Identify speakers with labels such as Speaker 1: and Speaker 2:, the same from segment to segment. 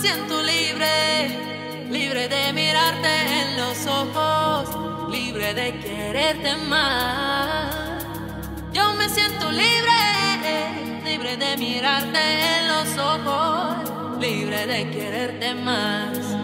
Speaker 1: siento libre, libre de mirarte en los ojos, libre de quererte más. Yo me siento libre, libre de mirarte en los ojos, libre de quererte más.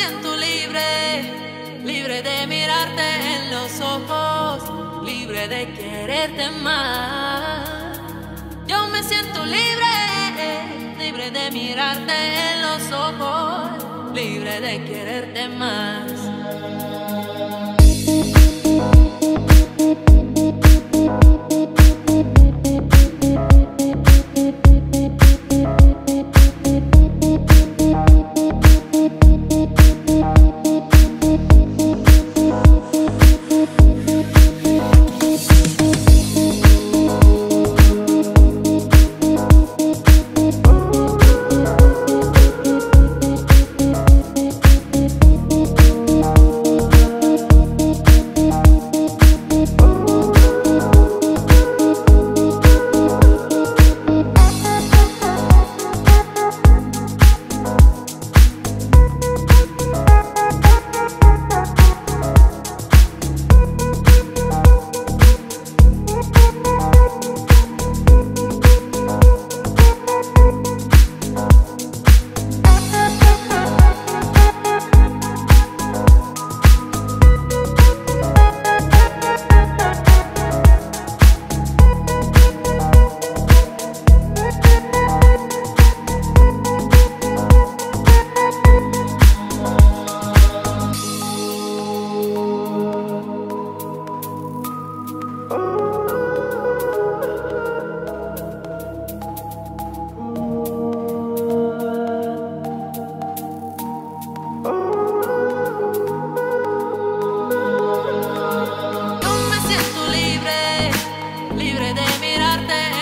Speaker 1: Siento libre, libre de mirarte en los ojos, libre de quererte más. Yo me siento libre, libre de mirarte en los ojos, libre de quererte más.
Speaker 2: that